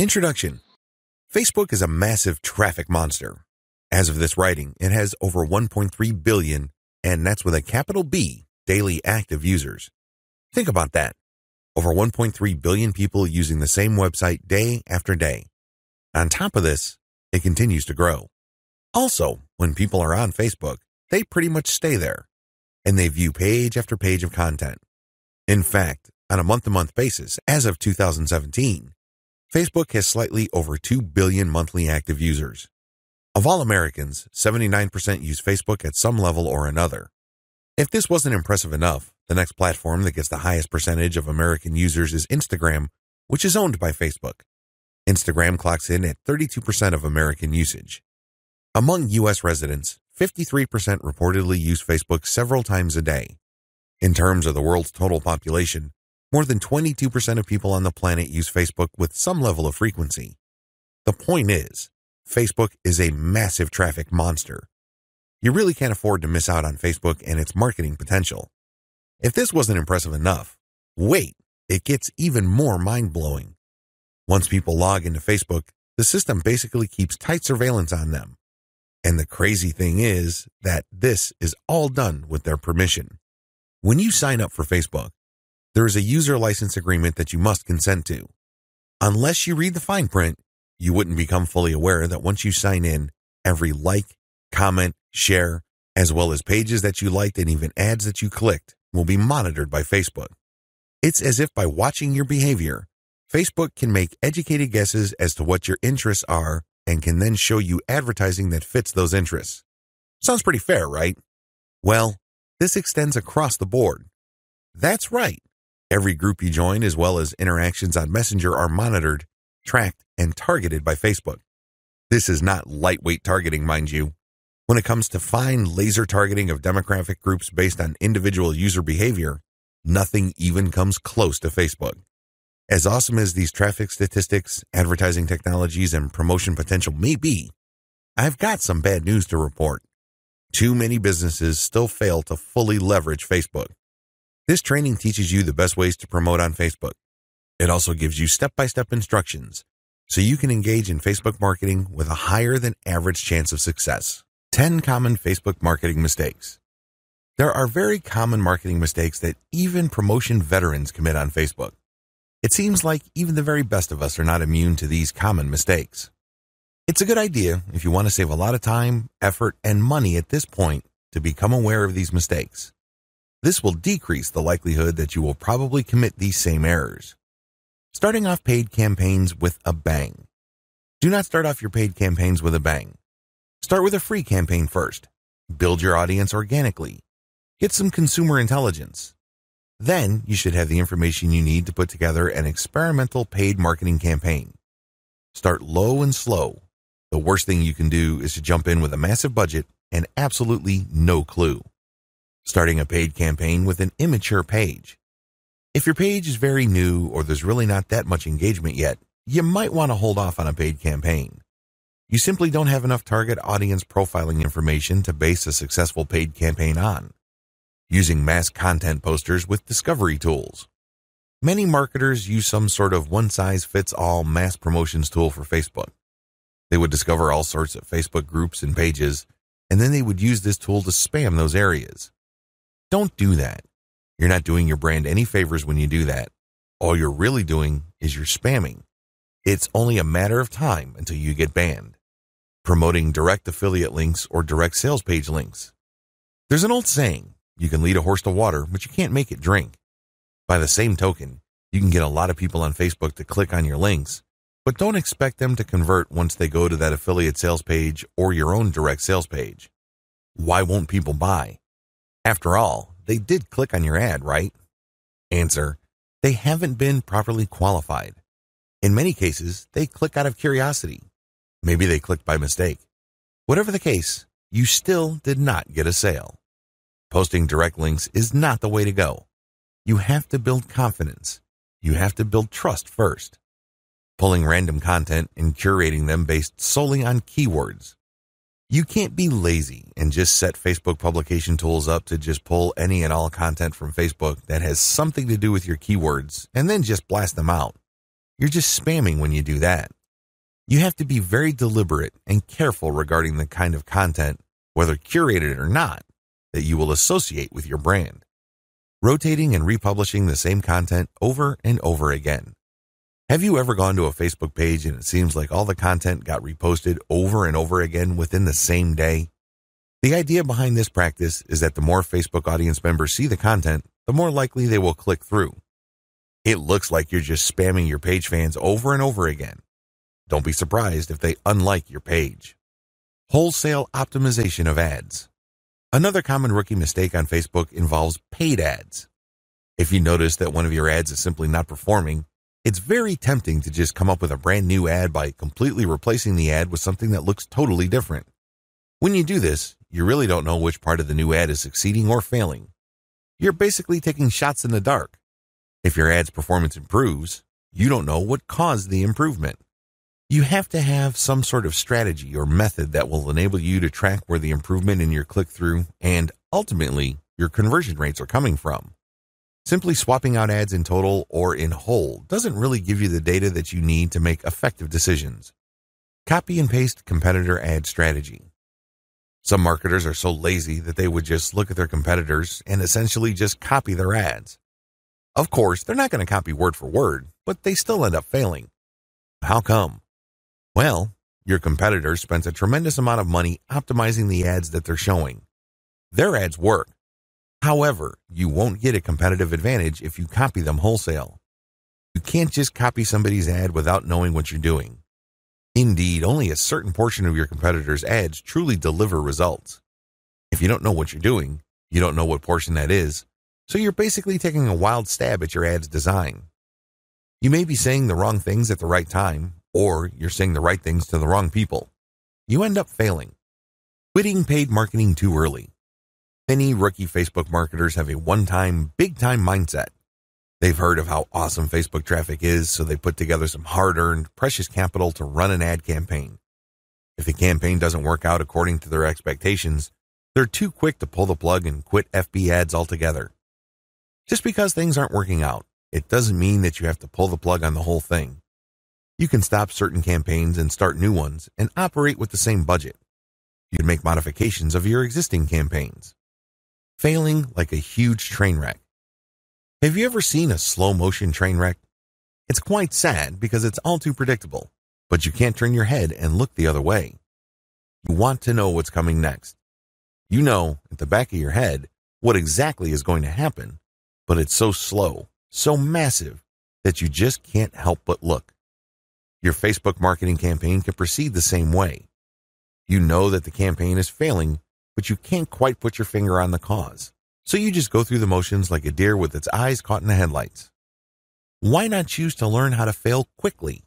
Introduction Facebook is a massive traffic monster. As of this writing, it has over 1.3 billion, and that's with a capital B, daily active users. Think about that. Over 1.3 billion people using the same website day after day. On top of this, it continues to grow. Also, when people are on Facebook, they pretty much stay there, and they view page after page of content. In fact, on a month-to-month basis, as of 2017, Facebook has slightly over 2 billion monthly active users. Of all Americans, 79% use Facebook at some level or another. If this wasn't impressive enough, the next platform that gets the highest percentage of American users is Instagram, which is owned by Facebook. Instagram clocks in at 32% of American usage. Among U.S. residents, 53% reportedly use Facebook several times a day. In terms of the world's total population, more than 22% of people on the planet use Facebook with some level of frequency. The point is, Facebook is a massive traffic monster. You really can't afford to miss out on Facebook and its marketing potential. If this wasn't impressive enough, wait, it gets even more mind-blowing. Once people log into Facebook, the system basically keeps tight surveillance on them. And the crazy thing is that this is all done with their permission. When you sign up for Facebook, there is a user license agreement that you must consent to. Unless you read the fine print, you wouldn't become fully aware that once you sign in, every like, comment, share, as well as pages that you liked and even ads that you clicked will be monitored by Facebook. It's as if by watching your behavior, Facebook can make educated guesses as to what your interests are and can then show you advertising that fits those interests. Sounds pretty fair, right? Well, this extends across the board. That's right. Every group you join, as well as interactions on Messenger, are monitored tracked, and targeted by Facebook. This is not lightweight targeting, mind you. When it comes to fine laser targeting of demographic groups based on individual user behavior, nothing even comes close to Facebook. As awesome as these traffic statistics, advertising technologies, and promotion potential may be, I've got some bad news to report. Too many businesses still fail to fully leverage Facebook. This training teaches you the best ways to promote on Facebook, it also gives you step-by-step instructions so you can engage in Facebook marketing with a higher than average chance of success. 10 common Facebook marketing mistakes. There are very common marketing mistakes that even promotion veterans commit on Facebook. It seems like even the very best of us are not immune to these common mistakes. It's a good idea if you want to save a lot of time, effort, and money at this point to become aware of these mistakes. This will decrease the likelihood that you will probably commit these same errors. Starting off paid campaigns with a bang. Do not start off your paid campaigns with a bang. Start with a free campaign first. Build your audience organically. Get some consumer intelligence. Then you should have the information you need to put together an experimental paid marketing campaign. Start low and slow. The worst thing you can do is to jump in with a massive budget and absolutely no clue. Starting a paid campaign with an immature page. If your page is very new or there's really not that much engagement yet, you might want to hold off on a paid campaign. You simply don't have enough target audience profiling information to base a successful paid campaign on. Using mass content posters with discovery tools. Many marketers use some sort of one-size-fits-all mass promotions tool for Facebook. They would discover all sorts of Facebook groups and pages, and then they would use this tool to spam those areas. Don't do that. You're not doing your brand any favors when you do that. All you're really doing is you're spamming. It's only a matter of time until you get banned. Promoting direct affiliate links or direct sales page links. There's an old saying, you can lead a horse to water, but you can't make it drink. By the same token, you can get a lot of people on Facebook to click on your links, but don't expect them to convert once they go to that affiliate sales page or your own direct sales page. Why won't people buy? After all, they did click on your ad, right? Answer, they haven't been properly qualified. In many cases, they click out of curiosity. Maybe they clicked by mistake. Whatever the case, you still did not get a sale. Posting direct links is not the way to go. You have to build confidence. You have to build trust first. Pulling random content and curating them based solely on keywords you can't be lazy and just set Facebook publication tools up to just pull any and all content from Facebook that has something to do with your keywords and then just blast them out. You're just spamming when you do that. You have to be very deliberate and careful regarding the kind of content, whether curated or not, that you will associate with your brand. Rotating and republishing the same content over and over again. Have you ever gone to a Facebook page and it seems like all the content got reposted over and over again within the same day? The idea behind this practice is that the more Facebook audience members see the content, the more likely they will click through. It looks like you're just spamming your page fans over and over again. Don't be surprised if they unlike your page. Wholesale optimization of ads. Another common rookie mistake on Facebook involves paid ads. If you notice that one of your ads is simply not performing, it's very tempting to just come up with a brand new ad by completely replacing the ad with something that looks totally different. When you do this, you really don't know which part of the new ad is succeeding or failing. You're basically taking shots in the dark. If your ad's performance improves, you don't know what caused the improvement. You have to have some sort of strategy or method that will enable you to track where the improvement in your click through and ultimately your conversion rates are coming from. Simply swapping out ads in total or in whole doesn't really give you the data that you need to make effective decisions. Copy and paste competitor ad strategy. Some marketers are so lazy that they would just look at their competitors and essentially just copy their ads. Of course, they're not going to copy word for word, but they still end up failing. How come? Well, your competitor spends a tremendous amount of money optimizing the ads that they're showing. Their ads work. However, you won't get a competitive advantage if you copy them wholesale. You can't just copy somebody's ad without knowing what you're doing. Indeed, only a certain portion of your competitors' ads truly deliver results. If you don't know what you're doing, you don't know what portion that is, so you're basically taking a wild stab at your ad's design. You may be saying the wrong things at the right time, or you're saying the right things to the wrong people. You end up failing. Quitting paid marketing too early. Many rookie Facebook marketers have a one time, big time mindset. They've heard of how awesome Facebook traffic is, so they put together some hard earned, precious capital to run an ad campaign. If the campaign doesn't work out according to their expectations, they're too quick to pull the plug and quit FB ads altogether. Just because things aren't working out, it doesn't mean that you have to pull the plug on the whole thing. You can stop certain campaigns and start new ones and operate with the same budget. You can make modifications of your existing campaigns. Failing like a huge train wreck. Have you ever seen a slow motion train wreck? It's quite sad because it's all too predictable, but you can't turn your head and look the other way. You want to know what's coming next. You know, at the back of your head, what exactly is going to happen, but it's so slow, so massive, that you just can't help but look. Your Facebook marketing campaign can proceed the same way. You know that the campaign is failing, but you can't quite put your finger on the cause. So you just go through the motions like a deer with its eyes caught in the headlights. Why not choose to learn how to fail quickly?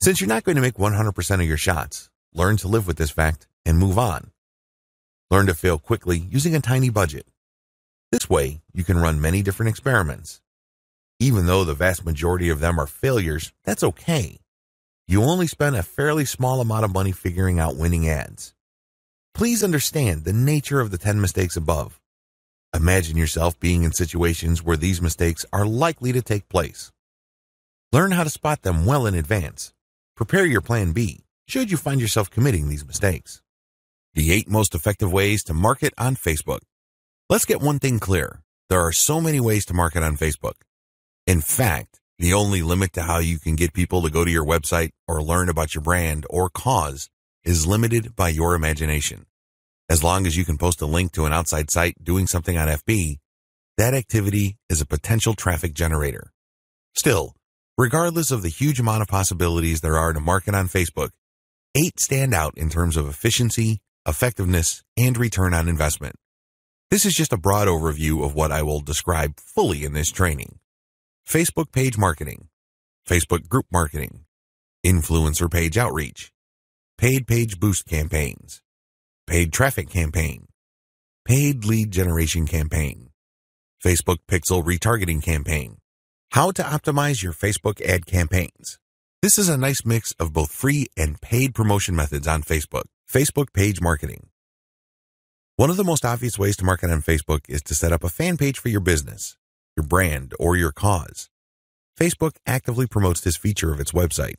Since you're not going to make 100% of your shots, learn to live with this fact and move on. Learn to fail quickly using a tiny budget. This way, you can run many different experiments. Even though the vast majority of them are failures, that's okay. You only spend a fairly small amount of money figuring out winning ads. Please understand the nature of the 10 mistakes above. Imagine yourself being in situations where these mistakes are likely to take place. Learn how to spot them well in advance. Prepare your plan B should you find yourself committing these mistakes. The eight most effective ways to market on Facebook. Let's get one thing clear. There are so many ways to market on Facebook. In fact, the only limit to how you can get people to go to your website or learn about your brand or cause is limited by your imagination. As long as you can post a link to an outside site doing something on FB, that activity is a potential traffic generator. Still, regardless of the huge amount of possibilities there are to market on Facebook, eight stand out in terms of efficiency, effectiveness, and return on investment. This is just a broad overview of what I will describe fully in this training. Facebook page marketing, Facebook group marketing, influencer page outreach, paid page boost campaigns, paid traffic campaign, paid lead generation campaign, Facebook pixel retargeting campaign, how to optimize your Facebook ad campaigns. This is a nice mix of both free and paid promotion methods on Facebook. Facebook page marketing. One of the most obvious ways to market on Facebook is to set up a fan page for your business, your brand, or your cause. Facebook actively promotes this feature of its website.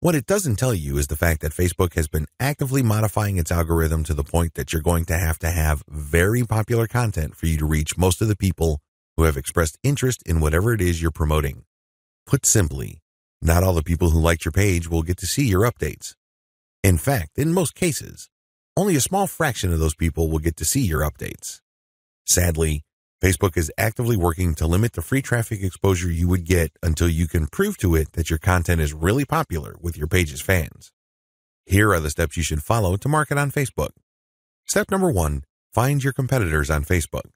What it doesn't tell you is the fact that Facebook has been actively modifying its algorithm to the point that you're going to have to have very popular content for you to reach most of the people who have expressed interest in whatever it is you're promoting. Put simply, not all the people who liked your page will get to see your updates. In fact, in most cases, only a small fraction of those people will get to see your updates. Sadly, Facebook is actively working to limit the free traffic exposure you would get until you can prove to it that your content is really popular with your page's fans. Here are the steps you should follow to market on Facebook. Step number one, find your competitors on Facebook.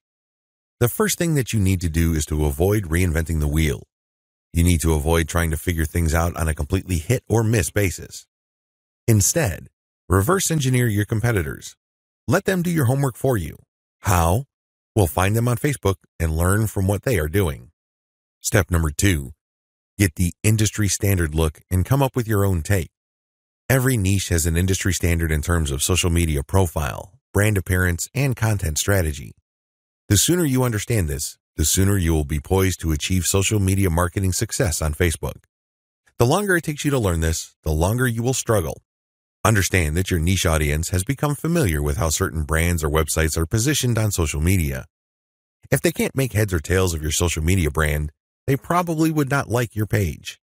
The first thing that you need to do is to avoid reinventing the wheel. You need to avoid trying to figure things out on a completely hit or miss basis. Instead, reverse engineer your competitors. Let them do your homework for you. How? We'll find them on Facebook and learn from what they are doing. Step number two, get the industry standard look and come up with your own take. Every niche has an industry standard in terms of social media profile, brand appearance, and content strategy. The sooner you understand this, the sooner you will be poised to achieve social media marketing success on Facebook. The longer it takes you to learn this, the longer you will struggle. Understand that your niche audience has become familiar with how certain brands or websites are positioned on social media. If they can't make heads or tails of your social media brand, they probably would not like your page.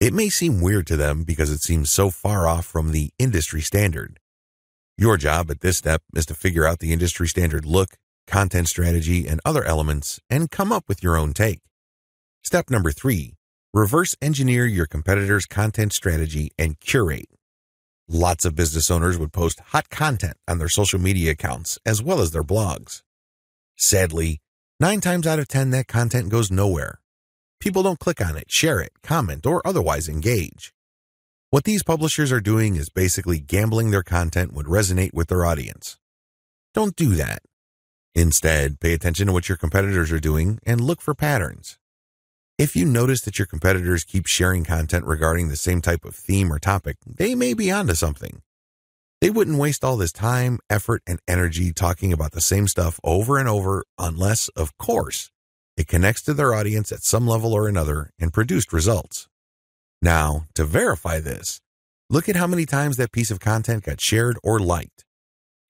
It may seem weird to them because it seems so far off from the industry standard. Your job at this step is to figure out the industry standard look, content strategy, and other elements and come up with your own take. Step number three, reverse engineer your competitor's content strategy and curate. Lots of business owners would post hot content on their social media accounts as well as their blogs. Sadly, nine times out of ten, that content goes nowhere. People don't click on it, share it, comment, or otherwise engage. What these publishers are doing is basically gambling their content would resonate with their audience. Don't do that. Instead, pay attention to what your competitors are doing and look for patterns. If you notice that your competitors keep sharing content regarding the same type of theme or topic, they may be onto something. They wouldn't waste all this time, effort, and energy talking about the same stuff over and over unless, of course, it connects to their audience at some level or another and produced results. Now, to verify this, look at how many times that piece of content got shared or liked.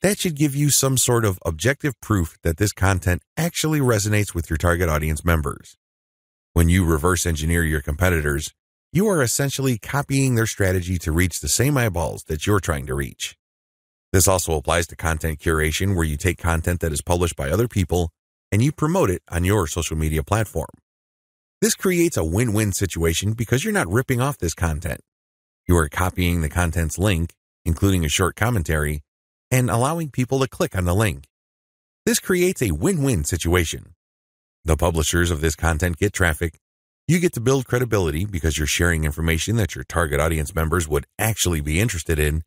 That should give you some sort of objective proof that this content actually resonates with your target audience members. When you reverse engineer your competitors, you are essentially copying their strategy to reach the same eyeballs that you're trying to reach. This also applies to content curation where you take content that is published by other people and you promote it on your social media platform. This creates a win-win situation because you're not ripping off this content. You are copying the content's link, including a short commentary, and allowing people to click on the link. This creates a win-win situation. The publishers of this content get traffic. You get to build credibility because you're sharing information that your target audience members would actually be interested in.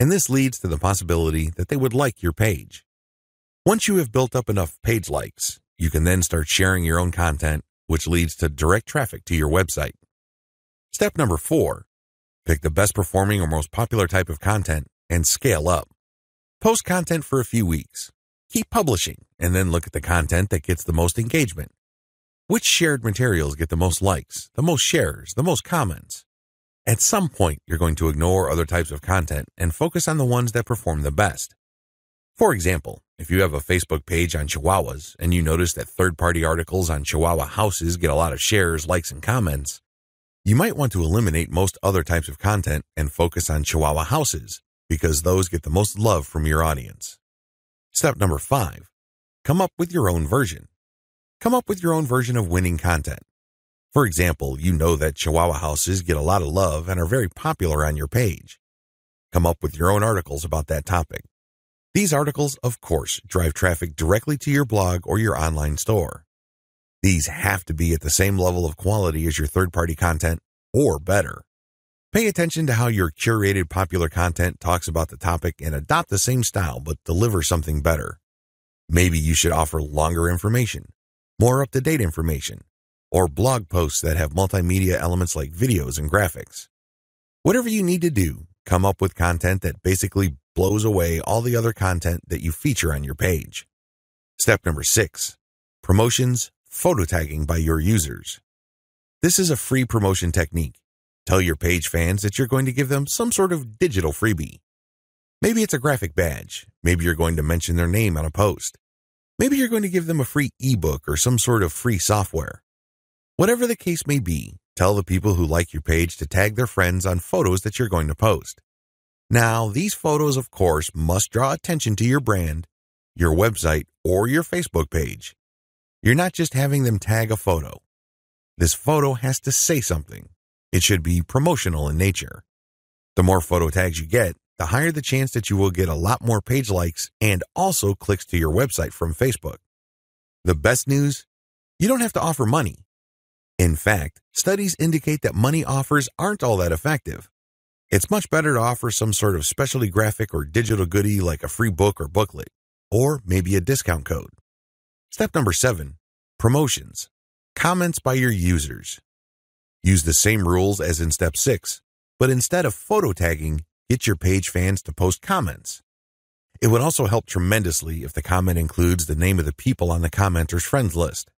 And this leads to the possibility that they would like your page. Once you have built up enough page likes, you can then start sharing your own content, which leads to direct traffic to your website. Step number four, pick the best performing or most popular type of content and scale up. Post content for a few weeks, Keep publishing and then look at the content that gets the most engagement. Which shared materials get the most likes, the most shares, the most comments? At some point, you're going to ignore other types of content and focus on the ones that perform the best. For example, if you have a Facebook page on Chihuahuas and you notice that third-party articles on Chihuahua houses get a lot of shares, likes, and comments, you might want to eliminate most other types of content and focus on Chihuahua houses because those get the most love from your audience. Step number five, come up with your own version. Come up with your own version of winning content. For example, you know that Chihuahua houses get a lot of love and are very popular on your page. Come up with your own articles about that topic. These articles, of course, drive traffic directly to your blog or your online store. These have to be at the same level of quality as your third-party content or better. Pay attention to how your curated popular content talks about the topic and adopt the same style but deliver something better. Maybe you should offer longer information, more up-to-date information, or blog posts that have multimedia elements like videos and graphics. Whatever you need to do, come up with content that basically blows away all the other content that you feature on your page. Step number six, promotions, photo tagging by your users. This is a free promotion technique. Tell your page fans that you're going to give them some sort of digital freebie. Maybe it's a graphic badge. Maybe you're going to mention their name on a post. Maybe you're going to give them a free ebook or some sort of free software. Whatever the case may be, tell the people who like your page to tag their friends on photos that you're going to post. Now, these photos, of course, must draw attention to your brand, your website, or your Facebook page. You're not just having them tag a photo. This photo has to say something. It should be promotional in nature. The more photo tags you get, the higher the chance that you will get a lot more page likes and also clicks to your website from Facebook. The best news? You don't have to offer money. In fact, studies indicate that money offers aren't all that effective. It's much better to offer some sort of specialty graphic or digital goodie like a free book or booklet, or maybe a discount code. Step number seven, promotions. Comments by your users. Use the same rules as in step six, but instead of photo tagging, get your page fans to post comments. It would also help tremendously if the comment includes the name of the people on the commenter's friends list.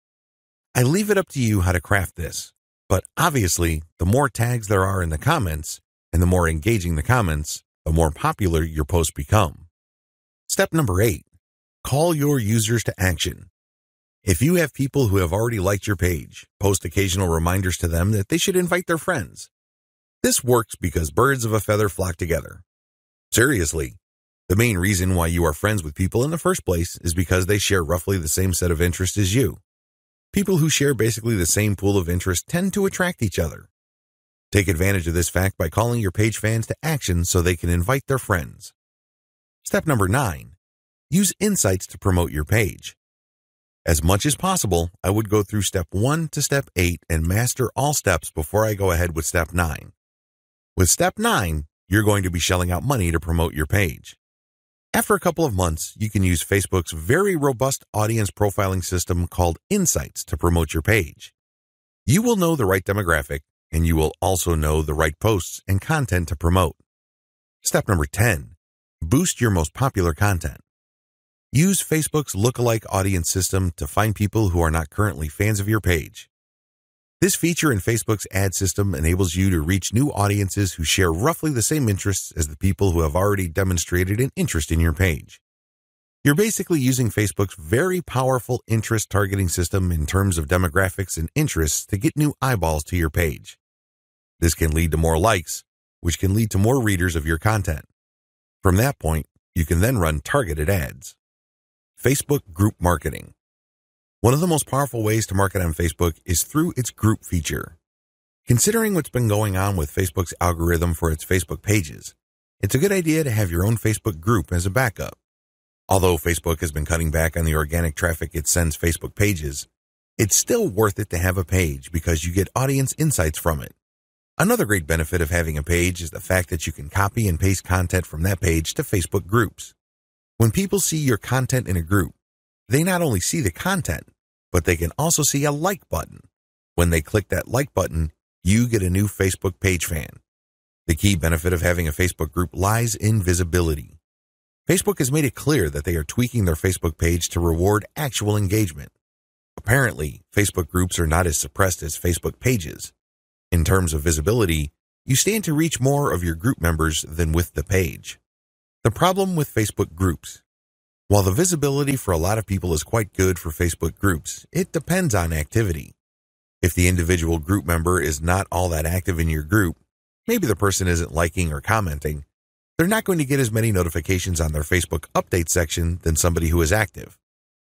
I leave it up to you how to craft this, but obviously, the more tags there are in the comments and the more engaging the comments, the more popular your posts become. Step number eight, call your users to action. If you have people who have already liked your page, post occasional reminders to them that they should invite their friends. This works because birds of a feather flock together. Seriously, the main reason why you are friends with people in the first place is because they share roughly the same set of interests as you. People who share basically the same pool of interest tend to attract each other. Take advantage of this fact by calling your page fans to action so they can invite their friends. Step number nine, use insights to promote your page. As much as possible, I would go through step one to step eight and master all steps before I go ahead with step nine. With step nine, you're going to be shelling out money to promote your page. After a couple of months, you can use Facebook's very robust audience profiling system called Insights to promote your page. You will know the right demographic, and you will also know the right posts and content to promote. Step number 10. Boost your most popular content. Use Facebook's lookalike audience system to find people who are not currently fans of your page. This feature in Facebook's ad system enables you to reach new audiences who share roughly the same interests as the people who have already demonstrated an interest in your page. You're basically using Facebook's very powerful interest targeting system in terms of demographics and interests to get new eyeballs to your page. This can lead to more likes, which can lead to more readers of your content. From that point, you can then run targeted ads. Facebook Group Marketing one of the most powerful ways to market on Facebook is through its group feature. Considering what's been going on with Facebook's algorithm for its Facebook pages, it's a good idea to have your own Facebook group as a backup. Although Facebook has been cutting back on the organic traffic it sends Facebook pages, it's still worth it to have a page because you get audience insights from it. Another great benefit of having a page is the fact that you can copy and paste content from that page to Facebook groups. When people see your content in a group, they not only see the content, but they can also see a like button. When they click that like button, you get a new Facebook page fan. The key benefit of having a Facebook group lies in visibility. Facebook has made it clear that they are tweaking their Facebook page to reward actual engagement. Apparently, Facebook groups are not as suppressed as Facebook pages. In terms of visibility, you stand to reach more of your group members than with the page. The problem with Facebook groups while the visibility for a lot of people is quite good for Facebook groups, it depends on activity. If the individual group member is not all that active in your group, maybe the person isn't liking or commenting, they're not going to get as many notifications on their Facebook update section than somebody who is active.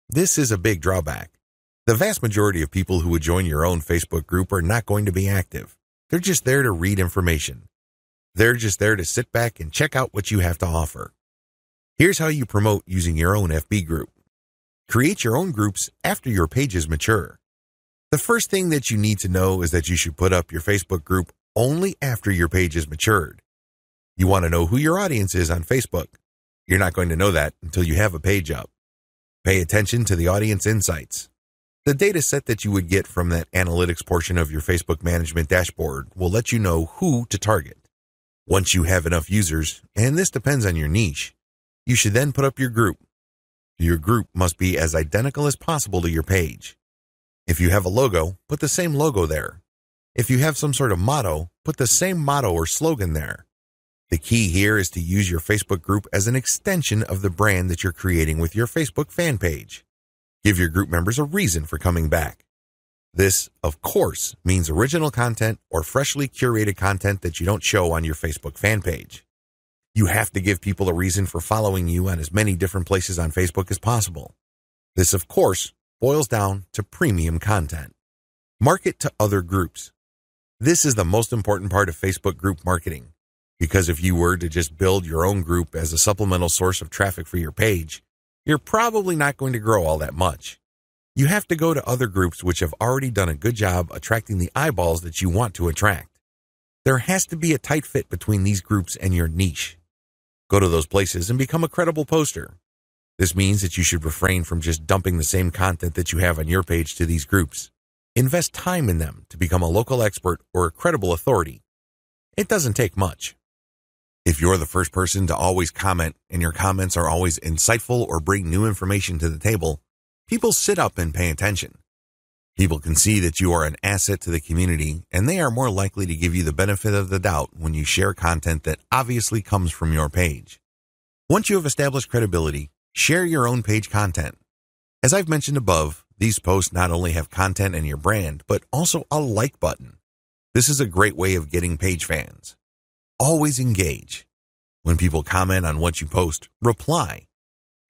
This is a big drawback. The vast majority of people who would join your own Facebook group are not going to be active. They're just there to read information. They're just there to sit back and check out what you have to offer. Here's how you promote using your own FB group. Create your own groups after your pages mature. The first thing that you need to know is that you should put up your Facebook group only after your page is matured. You want to know who your audience is on Facebook. You're not going to know that until you have a page up. Pay attention to the audience insights. The data set that you would get from that analytics portion of your Facebook management dashboard will let you know who to target. Once you have enough users, and this depends on your niche, you should then put up your group. Your group must be as identical as possible to your page. If you have a logo, put the same logo there. If you have some sort of motto, put the same motto or slogan there. The key here is to use your Facebook group as an extension of the brand that you're creating with your Facebook fan page. Give your group members a reason for coming back. This, of course, means original content or freshly curated content that you don't show on your Facebook fan page. You have to give people a reason for following you on as many different places on Facebook as possible. This, of course, boils down to premium content. Market to other groups. This is the most important part of Facebook group marketing. Because if you were to just build your own group as a supplemental source of traffic for your page, you're probably not going to grow all that much. You have to go to other groups which have already done a good job attracting the eyeballs that you want to attract. There has to be a tight fit between these groups and your niche. Go to those places and become a credible poster. This means that you should refrain from just dumping the same content that you have on your page to these groups. Invest time in them to become a local expert or a credible authority. It doesn't take much. If you're the first person to always comment and your comments are always insightful or bring new information to the table, people sit up and pay attention. People can see that you are an asset to the community and they are more likely to give you the benefit of the doubt when you share content that obviously comes from your page. Once you have established credibility, share your own page content. As I've mentioned above, these posts not only have content and your brand, but also a like button. This is a great way of getting page fans. Always engage. When people comment on what you post, reply.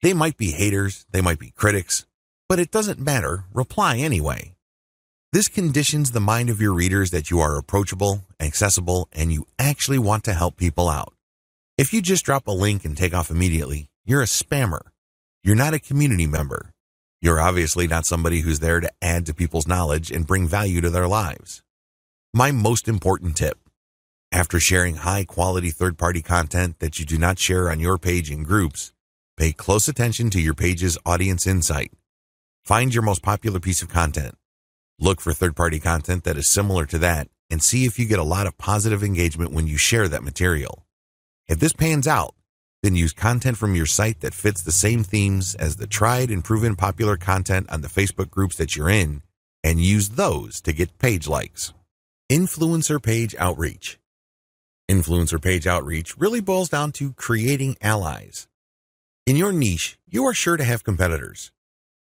They might be haters, they might be critics, but it doesn't matter, reply anyway. This conditions the mind of your readers that you are approachable, accessible, and you actually want to help people out. If you just drop a link and take off immediately, you're a spammer. You're not a community member. You're obviously not somebody who's there to add to people's knowledge and bring value to their lives. My most important tip after sharing high quality third party content that you do not share on your page in groups, pay close attention to your page's audience insight. Find your most popular piece of content. Look for third party content that is similar to that and see if you get a lot of positive engagement when you share that material. If this pans out, then use content from your site that fits the same themes as the tried and proven popular content on the Facebook groups that you're in and use those to get page likes. Influencer page outreach. Influencer page outreach really boils down to creating allies. In your niche, you are sure to have competitors.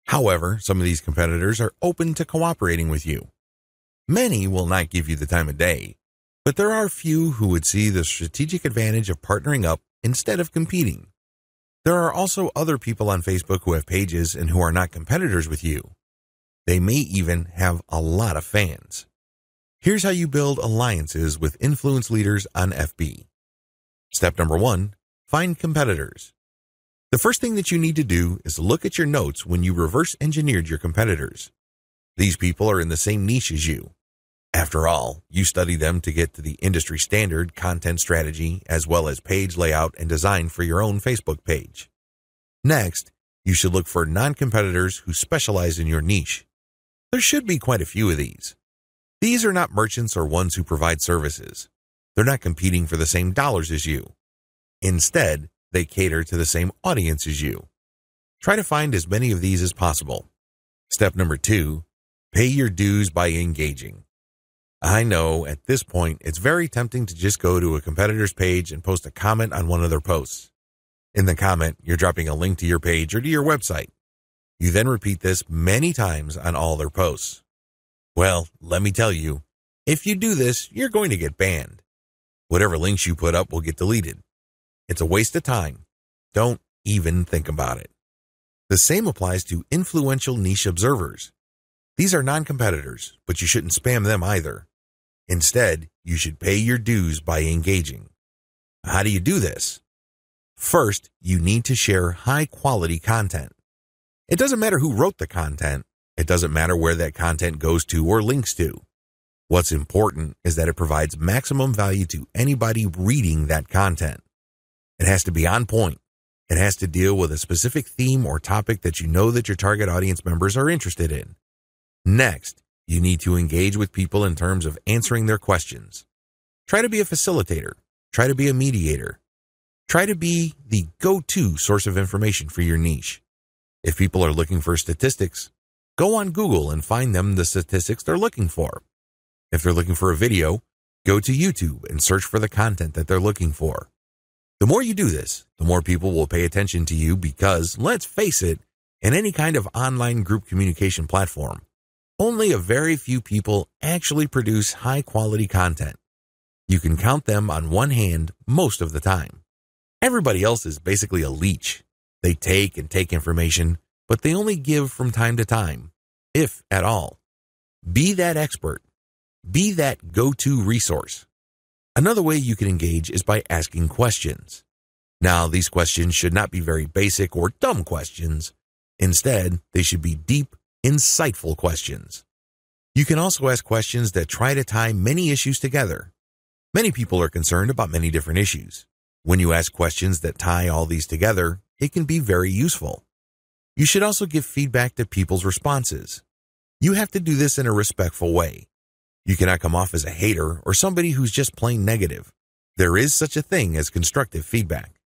However, some of these competitors are open to cooperating with you. Many will not give you the time of day, but there are few who would see the strategic advantage of partnering up instead of competing. There are also other people on Facebook who have pages and who are not competitors with you. They may even have a lot of fans. Here's how you build alliances with influence leaders on FB. Step number one, find competitors. The first thing that you need to do is look at your notes when you reverse engineered your competitors. These people are in the same niche as you. After all, you study them to get to the industry standard content strategy as well as page layout and design for your own Facebook page. Next, you should look for non-competitors who specialize in your niche. There should be quite a few of these. These are not merchants or ones who provide services. They're not competing for the same dollars as you. Instead, they cater to the same audience as you. Try to find as many of these as possible. Step number two, pay your dues by engaging. I know at this point it's very tempting to just go to a competitor's page and post a comment on one of their posts. In the comment, you're dropping a link to your page or to your website. You then repeat this many times on all their posts. Well, let me tell you, if you do this, you're going to get banned. Whatever links you put up will get deleted. It's a waste of time. Don't even think about it. The same applies to influential niche observers. These are non-competitors, but you shouldn't spam them either. Instead, you should pay your dues by engaging. How do you do this? First, you need to share high quality content. It doesn't matter who wrote the content. It doesn't matter where that content goes to or links to. What's important is that it provides maximum value to anybody reading that content. It has to be on point. It has to deal with a specific theme or topic that you know that your target audience members are interested in. Next, you need to engage with people in terms of answering their questions. Try to be a facilitator. Try to be a mediator. Try to be the go-to source of information for your niche. If people are looking for statistics, Go on Google and find them the statistics they're looking for. If they're looking for a video, go to YouTube and search for the content that they're looking for. The more you do this, the more people will pay attention to you because, let's face it, in any kind of online group communication platform, only a very few people actually produce high quality content. You can count them on one hand most of the time. Everybody else is basically a leech. They take and take information, but they only give from time to time, if at all. Be that expert. Be that go to resource. Another way you can engage is by asking questions. Now, these questions should not be very basic or dumb questions. Instead, they should be deep, insightful questions. You can also ask questions that try to tie many issues together. Many people are concerned about many different issues. When you ask questions that tie all these together, it can be very useful. You should also give feedback to people's responses. You have to do this in a respectful way. You cannot come off as a hater or somebody who's just plain negative. There is such a thing as constructive feedback.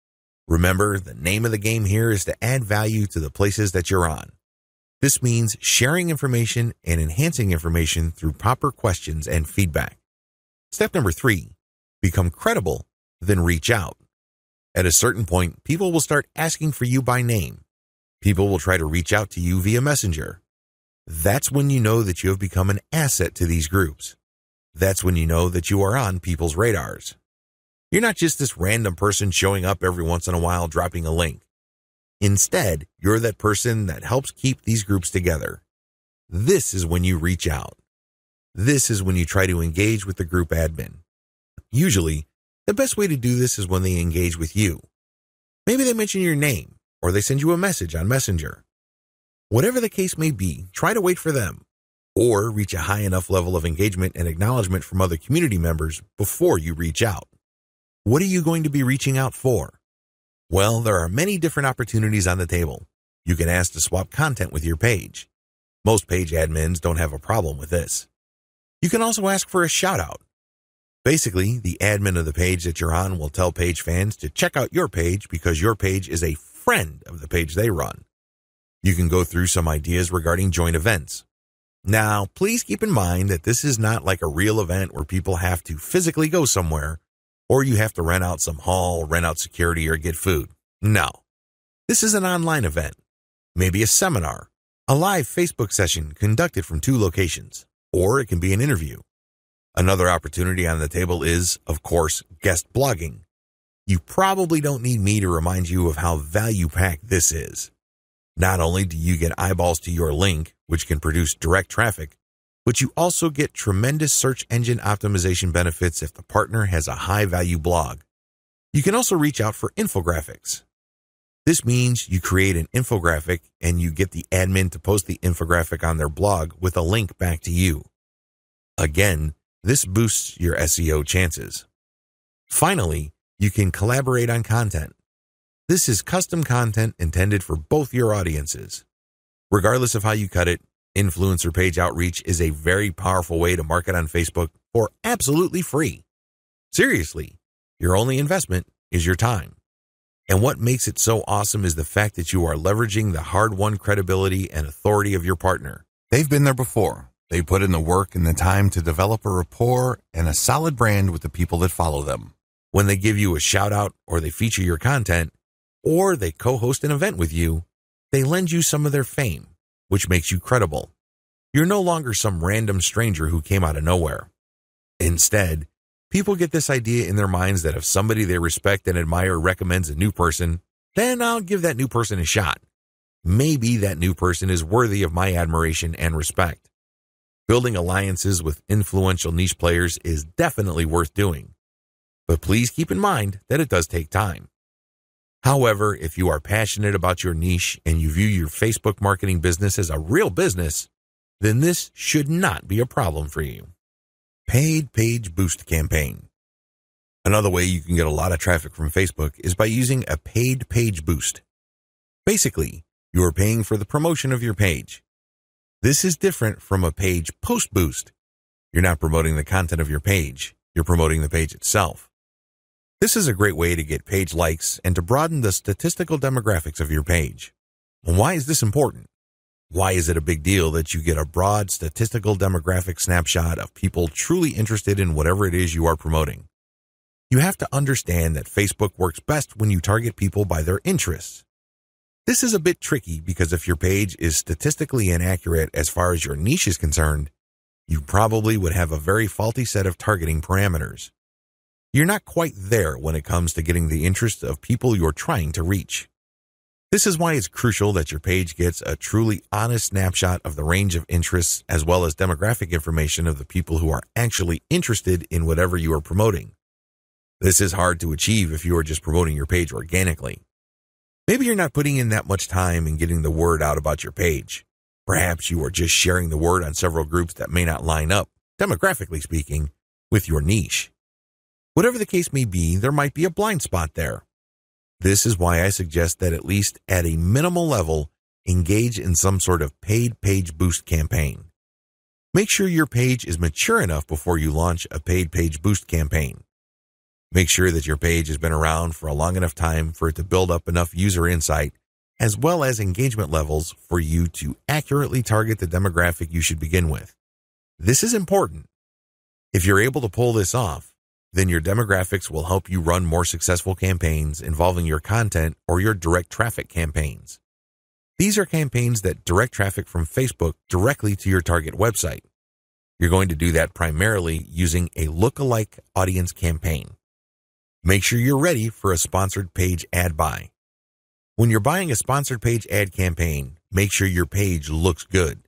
Remember, the name of the game here is to add value to the places that you're on. This means sharing information and enhancing information through proper questions and feedback. Step number three, become credible, then reach out. At a certain point, people will start asking for you by name. People will try to reach out to you via messenger. That's when you know that you have become an asset to these groups. That's when you know that you are on people's radars. You're not just this random person showing up every once in a while dropping a link. Instead, you're that person that helps keep these groups together. This is when you reach out. This is when you try to engage with the group admin. Usually, the best way to do this is when they engage with you. Maybe they mention your name or they send you a message on Messenger. Whatever the case may be, try to wait for them or reach a high enough level of engagement and acknowledgement from other community members before you reach out. What are you going to be reaching out for? Well, there are many different opportunities on the table. You can ask to swap content with your page. Most page admins don't have a problem with this. You can also ask for a shout out. Basically, the admin of the page that you're on will tell page fans to check out your page because your page is a friend of the page they run. You can go through some ideas regarding joint events. Now, please keep in mind that this is not like a real event where people have to physically go somewhere or you have to rent out some hall, rent out security, or get food. No. This is an online event, maybe a seminar, a live Facebook session conducted from two locations, or it can be an interview. Another opportunity on the table is, of course, guest blogging. You probably don't need me to remind you of how value packed this is. Not only do you get eyeballs to your link, which can produce direct traffic, but you also get tremendous search engine optimization benefits if the partner has a high value blog. You can also reach out for infographics. This means you create an infographic and you get the admin to post the infographic on their blog with a link back to you. Again, this boosts your SEO chances. Finally, you can collaborate on content. This is custom content intended for both your audiences. Regardless of how you cut it, influencer page outreach is a very powerful way to market on Facebook for absolutely free. Seriously, your only investment is your time. And what makes it so awesome is the fact that you are leveraging the hard won credibility and authority of your partner. They've been there before. They put in the work and the time to develop a rapport and a solid brand with the people that follow them. When they give you a shout out or they feature your content, or they co host an event with you, they lend you some of their fame, which makes you credible. You're no longer some random stranger who came out of nowhere. Instead, people get this idea in their minds that if somebody they respect and admire recommends a new person, then I'll give that new person a shot. Maybe that new person is worthy of my admiration and respect. Building alliances with influential niche players is definitely worth doing. But please keep in mind that it does take time. However, if you are passionate about your niche and you view your Facebook marketing business as a real business, then this should not be a problem for you. Paid Page Boost Campaign. Another way you can get a lot of traffic from Facebook is by using a paid page boost. Basically, you are paying for the promotion of your page. This is different from a page post boost. You're not promoting the content of your page, you're promoting the page itself. This is a great way to get page likes and to broaden the statistical demographics of your page. why is this important? Why is it a big deal that you get a broad statistical demographic snapshot of people truly interested in whatever it is you are promoting? You have to understand that Facebook works best when you target people by their interests. This is a bit tricky because if your page is statistically inaccurate as far as your niche is concerned, you probably would have a very faulty set of targeting parameters. You're not quite there when it comes to getting the interest of people you're trying to reach. This is why it's crucial that your page gets a truly honest snapshot of the range of interests as well as demographic information of the people who are actually interested in whatever you are promoting. This is hard to achieve if you are just promoting your page organically. Maybe you're not putting in that much time in getting the word out about your page. Perhaps you are just sharing the word on several groups that may not line up, demographically speaking, with your niche. Whatever the case may be, there might be a blind spot there. This is why I suggest that at least at a minimal level, engage in some sort of paid page boost campaign. Make sure your page is mature enough before you launch a paid page boost campaign. Make sure that your page has been around for a long enough time for it to build up enough user insight as well as engagement levels for you to accurately target the demographic you should begin with. This is important. If you're able to pull this off, then your demographics will help you run more successful campaigns involving your content or your direct traffic campaigns. These are campaigns that direct traffic from Facebook directly to your target website. You're going to do that primarily using a lookalike audience campaign. Make sure you're ready for a sponsored page ad buy. When you're buying a sponsored page ad campaign, make sure your page looks good.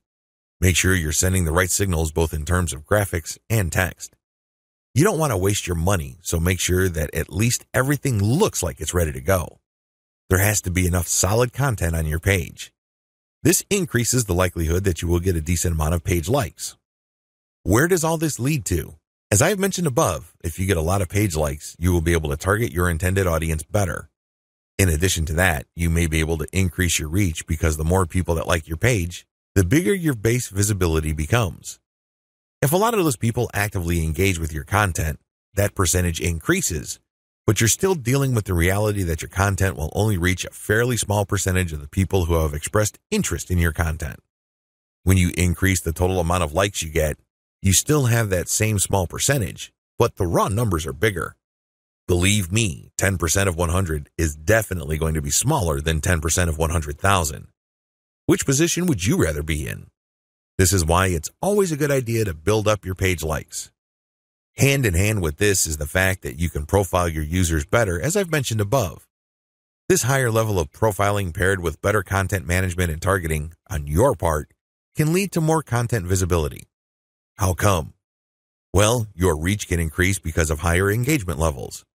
Make sure you're sending the right signals both in terms of graphics and text. You don't want to waste your money, so make sure that at least everything looks like it's ready to go. There has to be enough solid content on your page. This increases the likelihood that you will get a decent amount of page likes. Where does all this lead to? As I have mentioned above, if you get a lot of page likes, you will be able to target your intended audience better. In addition to that, you may be able to increase your reach because the more people that like your page, the bigger your base visibility becomes. If a lot of those people actively engage with your content, that percentage increases, but you're still dealing with the reality that your content will only reach a fairly small percentage of the people who have expressed interest in your content. When you increase the total amount of likes you get, you still have that same small percentage, but the raw numbers are bigger. Believe me, 10% of 100 is definitely going to be smaller than 10% of 100,000. Which position would you rather be in? This is why it's always a good idea to build up your page likes. Hand in hand with this is the fact that you can profile your users better, as I've mentioned above. This higher level of profiling paired with better content management and targeting on your part can lead to more content visibility. How come? Well, your reach can increase because of higher engagement levels.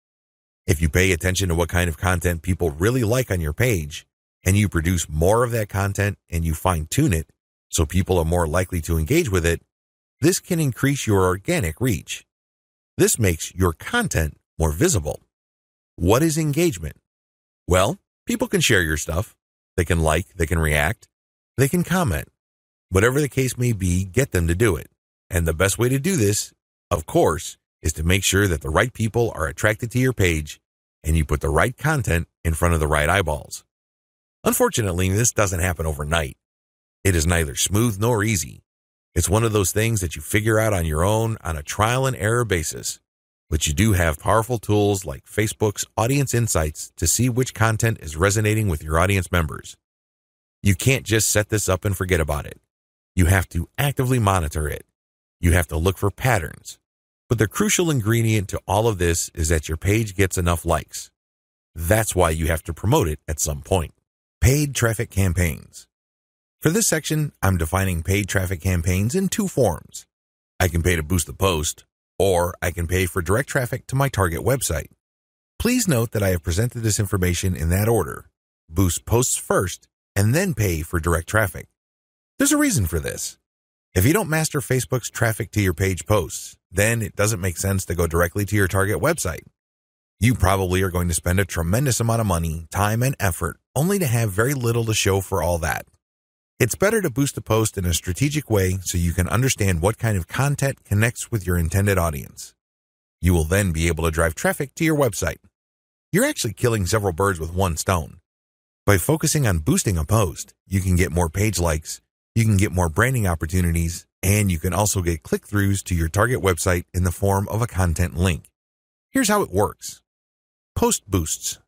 If you pay attention to what kind of content people really like on your page, and you produce more of that content and you fine tune it so people are more likely to engage with it, this can increase your organic reach. This makes your content more visible. What is engagement? Well, people can share your stuff. They can like, they can react, they can comment. Whatever the case may be, get them to do it. And the best way to do this, of course, is to make sure that the right people are attracted to your page and you put the right content in front of the right eyeballs. Unfortunately, this doesn't happen overnight. It is neither smooth nor easy. It's one of those things that you figure out on your own on a trial and error basis. But you do have powerful tools like Facebook's Audience Insights to see which content is resonating with your audience members. You can't just set this up and forget about it. You have to actively monitor it you have to look for patterns. But the crucial ingredient to all of this is that your page gets enough likes. That's why you have to promote it at some point. Paid traffic campaigns. For this section, I'm defining paid traffic campaigns in two forms. I can pay to boost the post, or I can pay for direct traffic to my target website. Please note that I have presented this information in that order. Boost posts first, and then pay for direct traffic. There's a reason for this. If you don't master Facebook's traffic to your page posts, then it doesn't make sense to go directly to your target website. You probably are going to spend a tremendous amount of money, time, and effort only to have very little to show for all that. It's better to boost a post in a strategic way so you can understand what kind of content connects with your intended audience. You will then be able to drive traffic to your website. You're actually killing several birds with one stone. By focusing on boosting a post, you can get more page likes, You can get more branding opportunities, and you can also get click throughs to your target website in the form of a content link. Here's how it works Post boosts.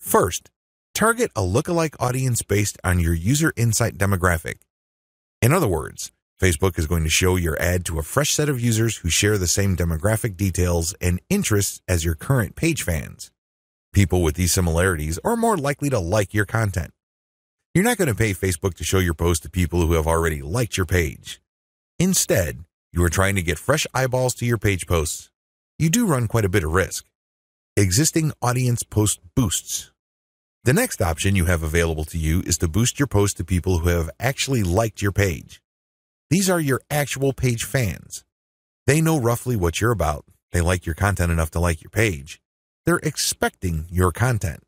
First, target a lookalike audience based on your user insight demographic. In other words, Facebook is going to show your ad to a fresh set of users who share the same demographic details and interests as your current page fans. People with these similarities are more likely to like your content. You're not going to pay Facebook to show your post to people who have already liked your page. Instead, you are trying to get fresh eyeballs to your page posts. You do run quite a bit of risk. Existing audience post boosts. The next option you have available to you is to boost your post to people who have actually liked your page. These are your actual page fans. They know roughly what you're about. They like your content enough to like your page. They're expecting your content.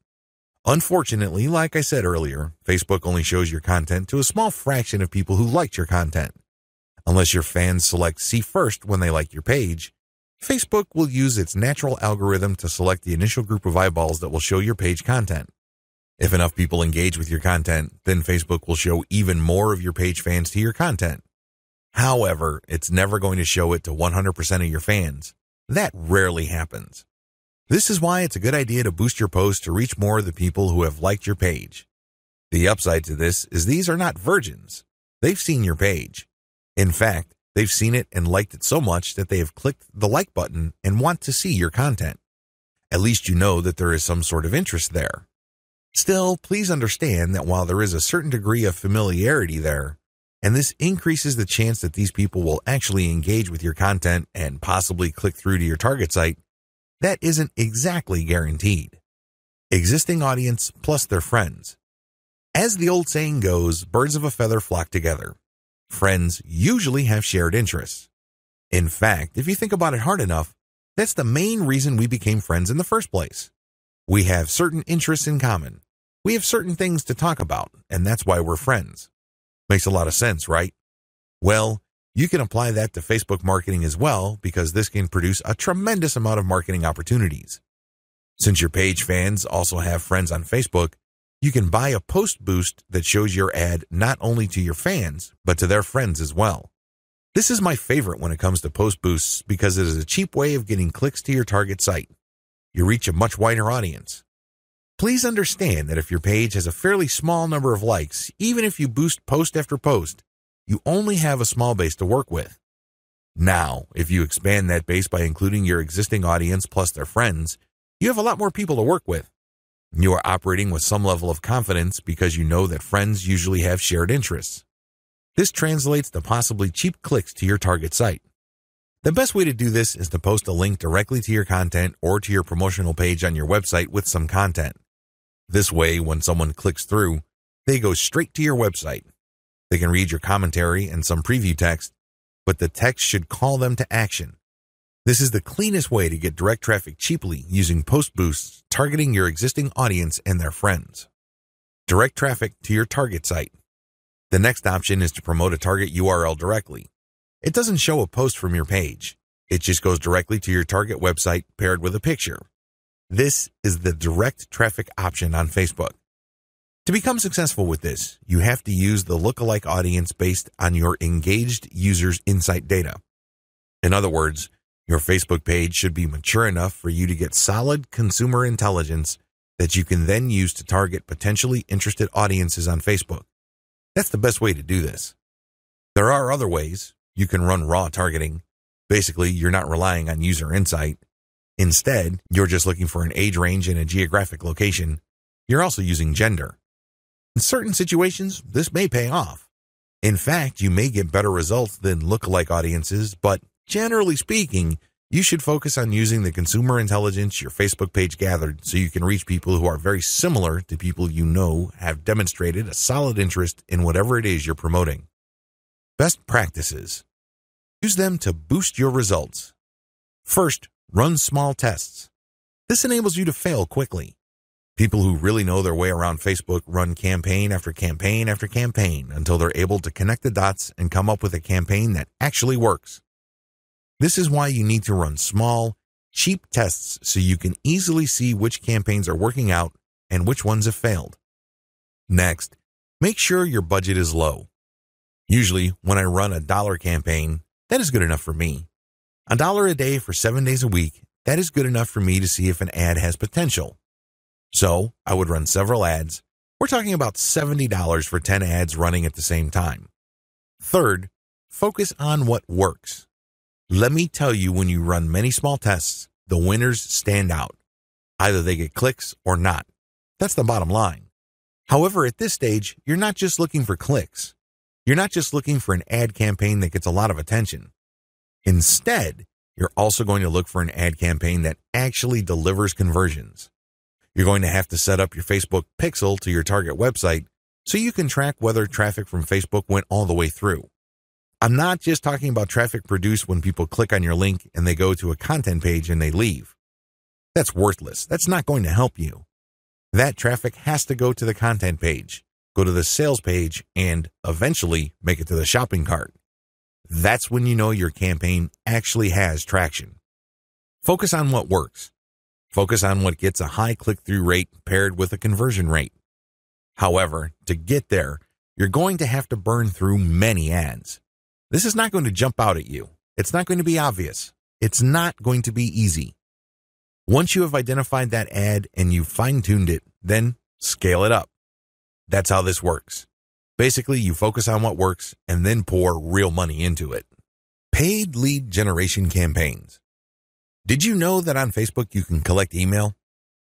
Unfortunately, like I said earlier, Facebook only shows your content to a small fraction of people who liked your content. Unless your fans select see first when they like your page, Facebook will use its natural algorithm to select the initial group of eyeballs that will show your page content. If enough people engage with your content, then Facebook will show even more of your page fans to your content. However, it's never going to show it to 100% of your fans. That rarely happens. This is why it's a good idea to boost your post to reach more of the people who have liked your page. The upside to this is these are not virgins. They've seen your page. In fact, they've seen it and liked it so much that they have clicked the like button and want to see your content. At least you know that there is some sort of interest there. Still, please understand that while there is a certain degree of familiarity there, and this increases the chance that these people will actually engage with your content and possibly click through to your target site. That isn't exactly guaranteed. Existing audience plus their friends. As the old saying goes, birds of a feather flock together. Friends usually have shared interests. In fact, if you think about it hard enough, that's the main reason we became friends in the first place. We have certain interests in common. We have certain things to talk about, and that's why we're friends. Makes a lot of sense, right? Well, you can apply that to Facebook marketing as well because this can produce a tremendous amount of marketing opportunities. Since your page fans also have friends on Facebook, you can buy a post boost that shows your ad not only to your fans, but to their friends as well. This is my favorite when it comes to post boosts because it is a cheap way of getting clicks to your target site. You reach a much wider audience. Please understand that if your page has a fairly small number of likes, even if you boost post after post, you only have a small base to work with. Now, if you expand that base by including your existing audience plus their friends, you have a lot more people to work with. You are operating with some level of confidence because you know that friends usually have shared interests. This translates to possibly cheap clicks to your target site. The best way to do this is to post a link directly to your content or to your promotional page on your website with some content. This way, when someone clicks through, they go straight to your website. They can read your commentary and some preview text, but the text should call them to action. This is the cleanest way to get direct traffic cheaply using post boosts targeting your existing audience and their friends. Direct traffic to your target site. The next option is to promote a target URL directly. It doesn't show a post from your page. It just goes directly to your target website paired with a picture. This is the direct traffic option on Facebook. To become successful with this, you have to use the lookalike audience based on your engaged users' insight data. In other words, your Facebook page should be mature enough for you to get solid consumer intelligence that you can then use to target potentially interested audiences on Facebook. That's the best way to do this. There are other ways. You can run raw targeting. Basically, you're not relying on user insight. Instead, you're just looking for an age range and a geographic location. You're also using gender. In certain situations, this may pay off. In fact, you may get better results than lookalike audiences, but generally speaking, you should focus on using the consumer intelligence your Facebook page gathered so you can reach people who are very similar to people you know have demonstrated a solid interest in whatever it is you're promoting. Best practices. Use them to boost your results. First, Run small tests. This enables you to fail quickly. People who really know their way around Facebook run campaign after campaign after campaign until they're able to connect the dots and come up with a campaign that actually works. This is why you need to run small, cheap tests so you can easily see which campaigns are working out and which ones have failed. Next, make sure your budget is low. Usually, when I run a dollar campaign, that is good enough for me. A dollar a day for seven days a week, that is good enough for me to see if an ad has potential. So I would run several ads. We're talking about $70 for 10 ads running at the same time. Third, focus on what works. Let me tell you, when you run many small tests, the winners stand out. Either they get clicks or not. That's the bottom line. However, at this stage, you're not just looking for clicks. You're not just looking for an ad campaign that gets a lot of attention. Instead, you're also going to look for an ad campaign that actually delivers conversions. You're going to have to set up your Facebook pixel to your target website so you can track whether traffic from Facebook went all the way through. I'm not just talking about traffic produced when people click on your link and they go to a content page and they leave. That's worthless. That's not going to help you. That traffic has to go to the content page go to the sales page, and eventually make it to the shopping cart. That's when you know your campaign actually has traction. Focus on what works. Focus on what gets a high click through rate paired with a conversion rate. However, to get there, you're going to have to burn through many ads. This is not going to jump out at you. It's not going to be obvious. It's not going to be easy. Once you have identified that ad and you've fine tuned it, then scale it up. That's how this works. Basically, you focus on what works and then pour real money into it. Paid lead generation campaigns. Did you know that on Facebook you can collect email?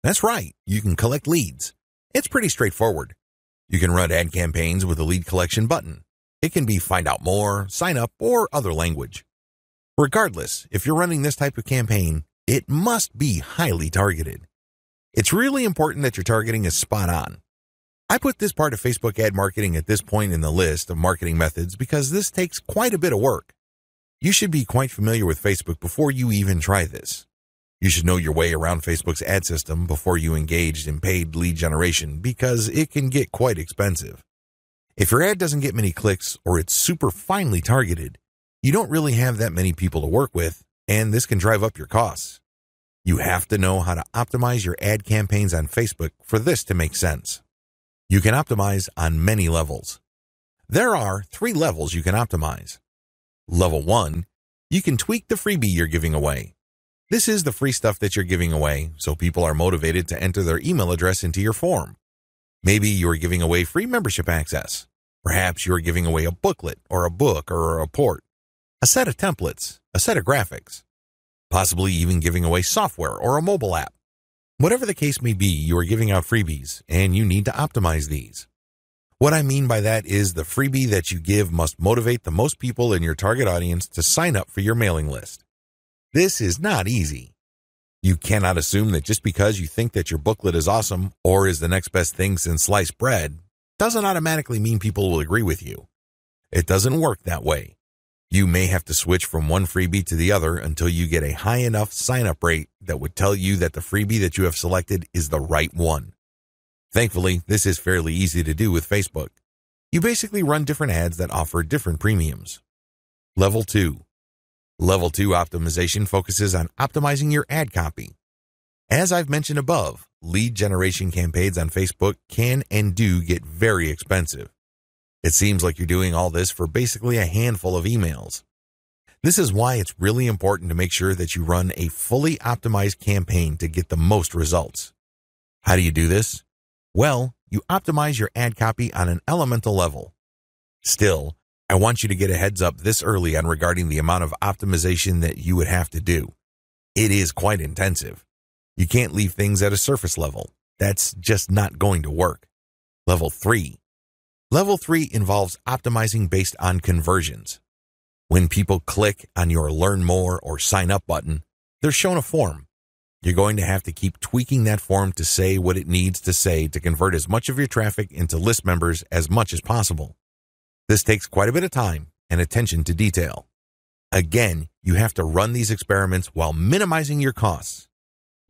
That's right, you can collect leads. It's pretty straightforward. You can run ad campaigns with a lead collection button. It can be find out more, sign up, or other language. Regardless, if you're running this type of campaign, it must be highly targeted. It's really important that your targeting is spot on. I put this part of Facebook ad marketing at this point in the list of marketing methods because this takes quite a bit of work. You should be quite familiar with Facebook before you even try this. You should know your way around Facebook's ad system before you engage in paid lead generation because it can get quite expensive. If your ad doesn't get many clicks or it's super finely targeted, you don't really have that many people to work with, and this can drive up your costs. You have to know how to optimize your ad campaigns on Facebook for this to make sense. You can optimize on many levels. There are three levels you can optimize. Level 1, you can tweak the freebie you're giving away. This is the free stuff that you're giving away, so people are motivated to enter their email address into your form. Maybe you're giving away free membership access. Perhaps you're giving away a booklet or a book or a report, a set of templates, a set of graphics, possibly even giving away software or a mobile app. Whatever the case may be, you are giving out freebies and you need to optimize these. What I mean by that is the freebie that you give must motivate the most people in your target audience to sign up for your mailing list. This is not easy. You cannot assume that just because you think that your booklet is awesome or is the next best thing since sliced bread doesn't automatically mean people will agree with you. It doesn't work that way. You may have to switch from one freebie to the other until you get a high enough sign up rate that would tell you that the freebie that you have selected is the right one. Thankfully, this is fairly easy to do with Facebook. You basically run different ads that offer different premiums. Level 2. Level 2 optimization focuses on optimizing your ad copy. As I've mentioned above, lead generation campaigns on Facebook can and do get very expensive. It seems like you're doing all this for basically a handful of emails. This is why it's really important to make sure that you run a fully optimized campaign to get the most results. How do you do this? Well, you optimize your ad copy on an elemental level. Still, I want you to get a heads up this early on regarding the amount of optimization that you would have to do. It is quite intensive. You can't leave things at a surface level. That's just not going to work. Level 3 Level 3 involves optimizing based on conversions. When people click on your Learn More or Sign Up button, they're shown a form. You're going to have to keep tweaking that form to say what it needs to say to convert as much of your traffic into list members as much as possible. This takes quite a bit of time and attention to detail. Again, you have to run these experiments while minimizing your costs.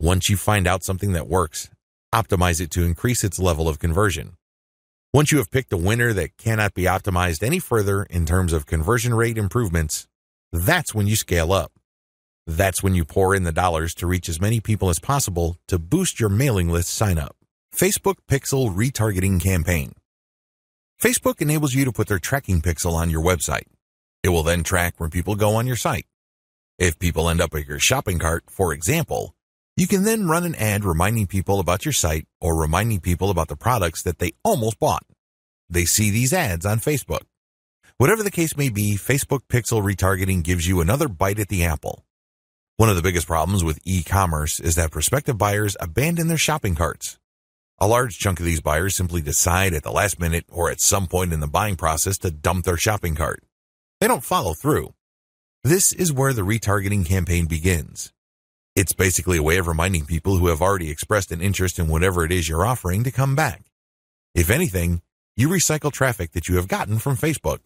Once you find out something that works, optimize it to increase its level of conversion. Once you have picked a winner that cannot be optimized any further in terms of conversion rate improvements, that's when you scale up. That's when you pour in the dollars to reach as many people as possible to boost your mailing list sign up. Facebook Pixel Retargeting Campaign. Facebook enables you to put their tracking pixel on your website. It will then track when people go on your site. If people end up at your shopping cart, for example, you can then run an ad reminding people about your site or reminding people about the products that they almost bought. They see these ads on Facebook. Whatever the case may be, Facebook pixel retargeting gives you another bite at the apple. One of the biggest problems with e-commerce is that prospective buyers abandon their shopping carts. A large chunk of these buyers simply decide at the last minute or at some point in the buying process to dump their shopping cart. They don't follow through. This is where the retargeting campaign begins. It's basically a way of reminding people who have already expressed an interest in whatever it is you're offering to come back. If anything, you recycle traffic that you have gotten from Facebook.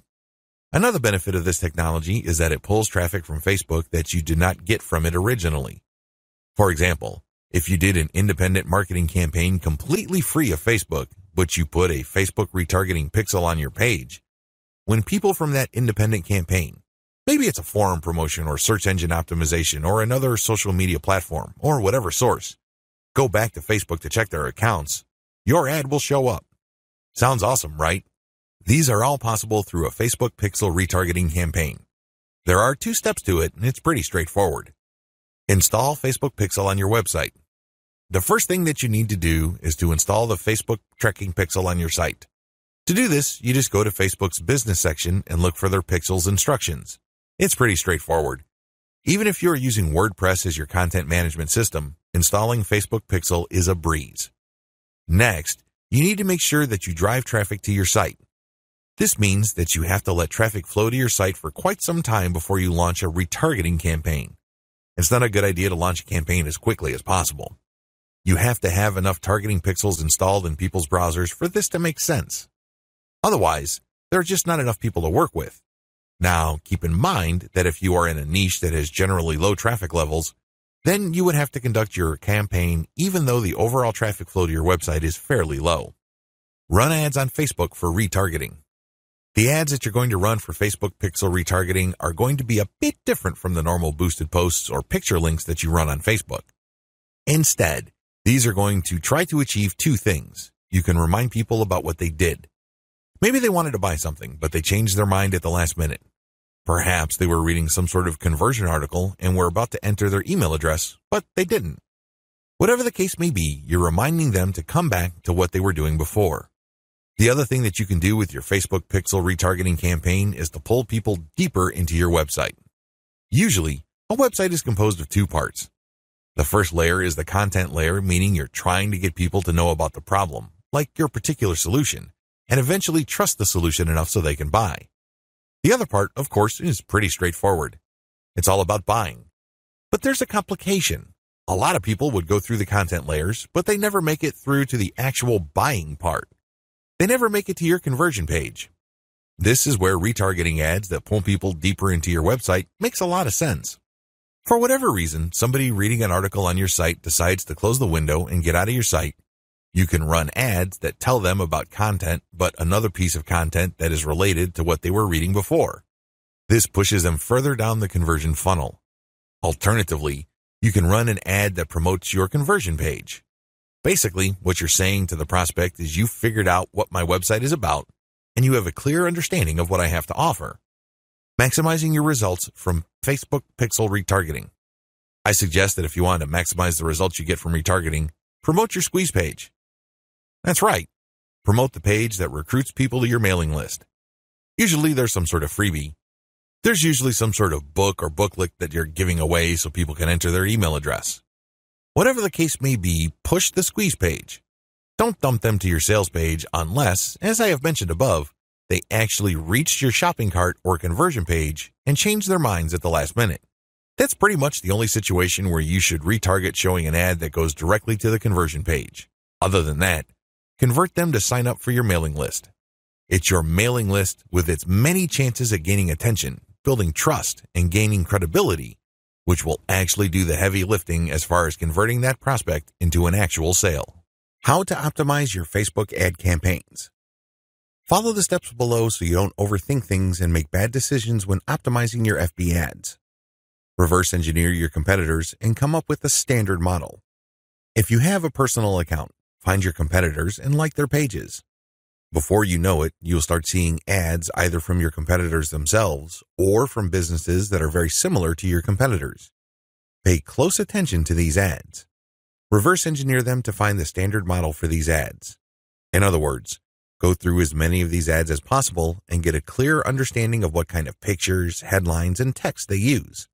Another benefit of this technology is that it pulls traffic from Facebook that you did not get from it originally. For example, if you did an independent marketing campaign completely free of Facebook, but you put a Facebook retargeting pixel on your page, when people from that independent campaign, maybe it's a forum promotion or search engine optimization or another social media platform or whatever source, go back to Facebook to check their accounts, your ad will show up. Sounds awesome, right? These are all possible through a Facebook pixel retargeting campaign. There are two steps to it, and it's pretty straightforward. Install Facebook Pixel on your website. The first thing that you need to do is to install the Facebook tracking pixel on your site. To do this, you just go to Facebook's business section and look for their pixels instructions. It's pretty straightforward. Even if you're using WordPress as your content management system, installing Facebook Pixel is a breeze. Next, you need to make sure that you drive traffic to your site. This means that you have to let traffic flow to your site for quite some time before you launch a retargeting campaign. It's not a good idea to launch a campaign as quickly as possible. You have to have enough targeting pixels installed in people's browsers for this to make sense. Otherwise, there are just not enough people to work with. Now, keep in mind that if you are in a niche that has generally low traffic levels, then you would have to conduct your campaign even though the overall traffic flow to your website is fairly low. Run ads on Facebook for retargeting. The ads that you're going to run for Facebook pixel retargeting are going to be a bit different from the normal boosted posts or picture links that you run on Facebook. Instead, these are going to try to achieve two things. You can remind people about what they did. Maybe they wanted to buy something, but they changed their mind at the last minute. Perhaps they were reading some sort of conversion article and were about to enter their email address, but they didn't. Whatever the case may be, you're reminding them to come back to what they were doing before. The other thing that you can do with your Facebook pixel retargeting campaign is to pull people deeper into your website. Usually, a website is composed of two parts. The first layer is the content layer, meaning you're trying to get people to know about the problem, like your particular solution, and eventually trust the solution enough so they can buy. The other part, of course, is pretty straightforward. It's all about buying. But there's a complication. A lot of people would go through the content layers, but they never make it through to the actual buying part. They never make it to your conversion page. This is where retargeting ads that pull people deeper into your website makes a lot of sense. For whatever reason, somebody reading an article on your site decides to close the window and get out of your site. You can run ads that tell them about content, but another piece of content that is related to what they were reading before. This pushes them further down the conversion funnel. Alternatively, you can run an ad that promotes your conversion page. Basically, what you're saying to the prospect is you figured out what my website is about and you have a clear understanding of what I have to offer. Maximizing your results from Facebook pixel retargeting. I suggest that if you want to maximize the results you get from retargeting, promote your squeeze page. That's right. Promote the page that recruits people to your mailing list. Usually there's some sort of freebie. There's usually some sort of book or booklet that you're giving away so people can enter their email address. Whatever the case may be, push the squeeze page. Don't dump them to your sales page unless, as I have mentioned above, they actually reached your shopping cart or conversion page and changed their minds at the last minute. That's pretty much the only situation where you should retarget showing an ad that goes directly to the conversion page. Other than that, convert them to sign up for your mailing list. It's your mailing list with its many chances at gaining attention, building trust, and gaining credibility which will actually do the heavy lifting as far as converting that prospect into an actual sale. How to optimize your Facebook ad campaigns. Follow the steps below so you don't overthink things and make bad decisions when optimizing your FB ads. Reverse engineer your competitors and come up with a standard model. If you have a personal account, find your competitors and like their pages. Before you know it, you'll start seeing ads either from your competitors themselves or from businesses that are very similar to your competitors. Pay close attention to these ads. Reverse engineer them to find the standard model for these ads. In other words, go through as many of these ads as possible and get a clear understanding of what kind of pictures, headlines, and text they use.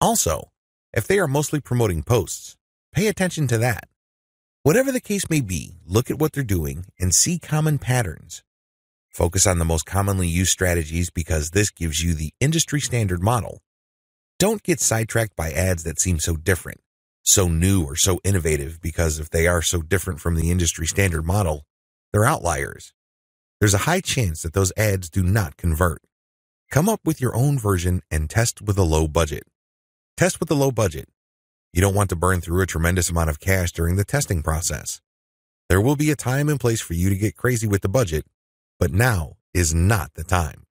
Also, if they are mostly promoting posts, pay attention to that. Whatever the case may be, look at what they're doing and see common patterns. Focus on the most commonly used strategies because this gives you the industry standard model. Don't get sidetracked by ads that seem so different, so new or so innovative because if they are so different from the industry standard model, they're outliers. There's a high chance that those ads do not convert. Come up with your own version and test with a low budget. Test with a low budget you don't want to burn through a tremendous amount of cash during the testing process. There will be a time and place for you to get crazy with the budget, but now is not the time.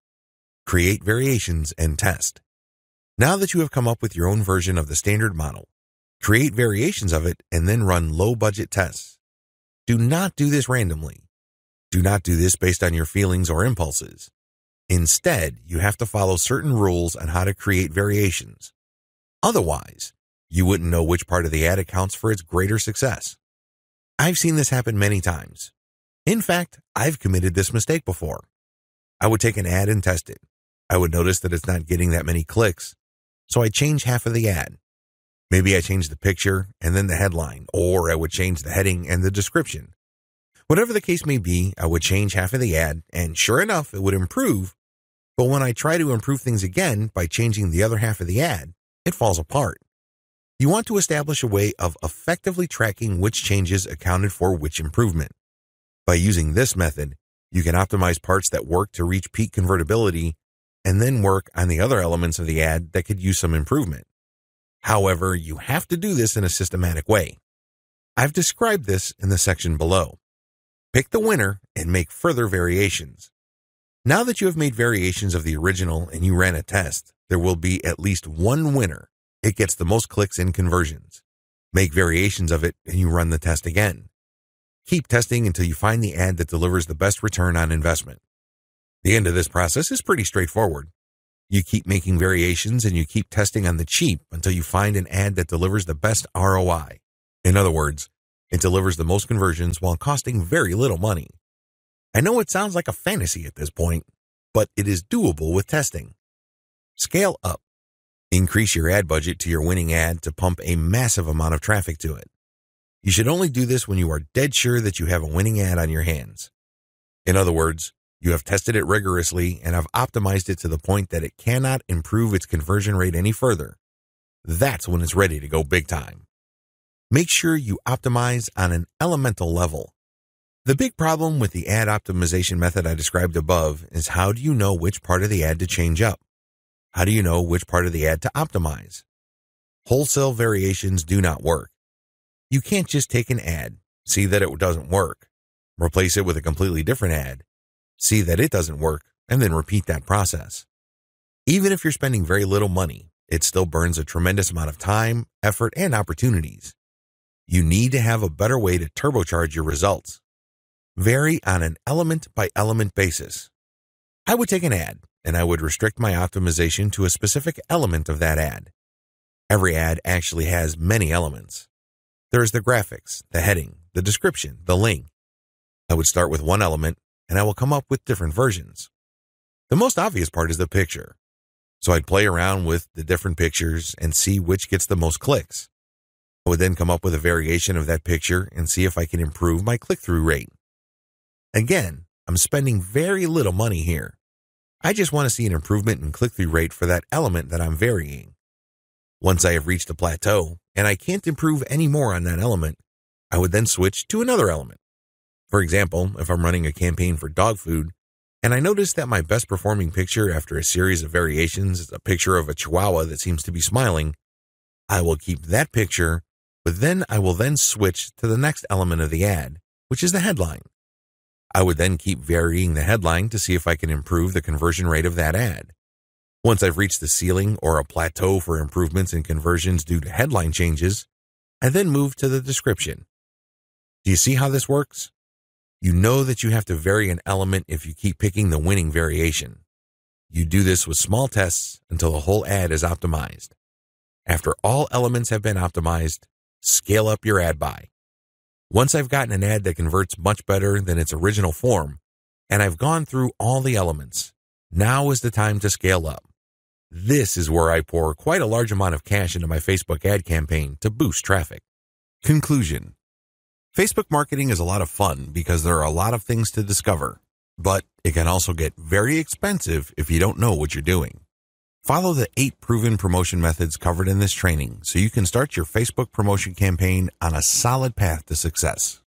Create variations and test. Now that you have come up with your own version of the standard model, create variations of it and then run low budget tests. Do not do this randomly. Do not do this based on your feelings or impulses. Instead, you have to follow certain rules on how to create variations. Otherwise, you wouldn't know which part of the ad accounts for its greater success. I've seen this happen many times. In fact, I've committed this mistake before. I would take an ad and test it. I would notice that it's not getting that many clicks, so I change half of the ad. Maybe I change the picture and then the headline, or I would change the heading and the description. Whatever the case may be, I would change half of the ad, and sure enough, it would improve. But when I try to improve things again by changing the other half of the ad, it falls apart. You want to establish a way of effectively tracking which changes accounted for which improvement. By using this method, you can optimize parts that work to reach peak convertibility and then work on the other elements of the ad that could use some improvement. However, you have to do this in a systematic way. I've described this in the section below. Pick the winner and make further variations. Now that you have made variations of the original and you ran a test, there will be at least one winner it gets the most clicks and conversions. Make variations of it and you run the test again. Keep testing until you find the ad that delivers the best return on investment. The end of this process is pretty straightforward. You keep making variations and you keep testing on the cheap until you find an ad that delivers the best ROI. In other words, it delivers the most conversions while costing very little money. I know it sounds like a fantasy at this point, but it is doable with testing. Scale up. Increase your ad budget to your winning ad to pump a massive amount of traffic to it. You should only do this when you are dead sure that you have a winning ad on your hands. In other words, you have tested it rigorously and have optimized it to the point that it cannot improve its conversion rate any further. That's when it's ready to go big time. Make sure you optimize on an elemental level. The big problem with the ad optimization method I described above is how do you know which part of the ad to change up? How do you know which part of the ad to optimize? Wholesale variations do not work. You can't just take an ad, see that it doesn't work, replace it with a completely different ad, see that it doesn't work, and then repeat that process. Even if you're spending very little money, it still burns a tremendous amount of time, effort, and opportunities. You need to have a better way to turbocharge your results. Vary on an element by element basis. I would take an ad, and I would restrict my optimization to a specific element of that ad. Every ad actually has many elements. There is the graphics, the heading, the description, the link. I would start with one element and I will come up with different versions. The most obvious part is the picture. So I'd play around with the different pictures and see which gets the most clicks. I would then come up with a variation of that picture and see if I can improve my click through rate. Again, I'm spending very little money here. I just want to see an improvement in click through rate for that element that I'm varying. Once I have reached a plateau and I can't improve any more on that element, I would then switch to another element. For example, if I'm running a campaign for dog food and I notice that my best performing picture after a series of variations is a picture of a chihuahua that seems to be smiling, I will keep that picture, but then I will then switch to the next element of the ad, which is the headline. I would then keep varying the headline to see if I can improve the conversion rate of that ad. Once I've reached the ceiling or a plateau for improvements in conversions due to headline changes, I then move to the description. Do you see how this works? You know that you have to vary an element if you keep picking the winning variation. You do this with small tests until the whole ad is optimized. After all elements have been optimized, scale up your ad buy. Once I've gotten an ad that converts much better than its original form, and I've gone through all the elements, now is the time to scale up. This is where I pour quite a large amount of cash into my Facebook ad campaign to boost traffic. Conclusion Facebook marketing is a lot of fun because there are a lot of things to discover, but it can also get very expensive if you don't know what you're doing. Follow the eight proven promotion methods covered in this training so you can start your Facebook promotion campaign on a solid path to success.